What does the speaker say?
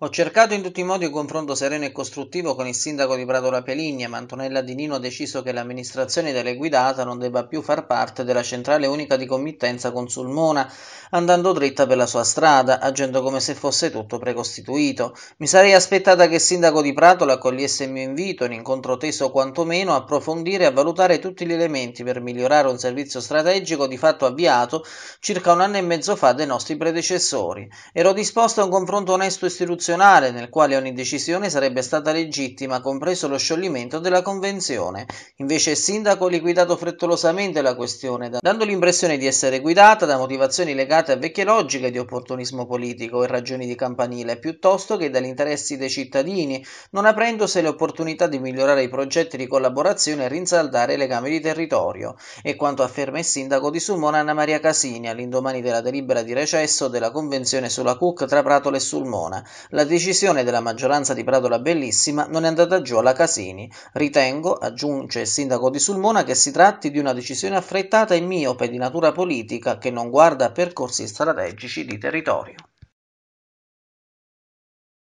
Ho cercato in tutti i modi un confronto sereno e costruttivo con il sindaco di Pratola Peligna, ma Antonella Di Nino ha deciso che l'amministrazione teleguidata non debba più far parte della centrale unica di committenza con Sulmona, andando dritta per la sua strada, agendo come se fosse tutto precostituito. Mi sarei aspettata che il sindaco di Pratola accogliesse il mio invito, un incontro teso quantomeno a approfondire e a valutare tutti gli elementi per migliorare un servizio strategico di fatto avviato circa un anno e mezzo fa dai nostri predecessori. Ero disposto a un confronto onesto e istituzionale costituzionale nel quale ogni decisione sarebbe stata legittima, compreso lo scioglimento della convenzione. Invece il sindaco ha liquidato frettolosamente la questione, dando l'impressione di essere guidata da motivazioni legate a vecchie logiche di opportunismo politico e ragioni di campanile, piuttosto che dagli interessi dei cittadini, non aprendosi le opportunità di migliorare i progetti di collaborazione e rinsaldare i legami di territorio. E quanto afferma il sindaco di Sulmona Anna Maria Casini all'indomani della delibera di recesso della convenzione sulla CUC tra Pratola e Sulmona. La decisione della maggioranza di Pratola Bellissima non è andata giù alla Casini. Ritengo, aggiunge il sindaco di Sulmona, che si tratti di una decisione affrettata e miope di natura politica che non guarda a percorsi strategici di territorio.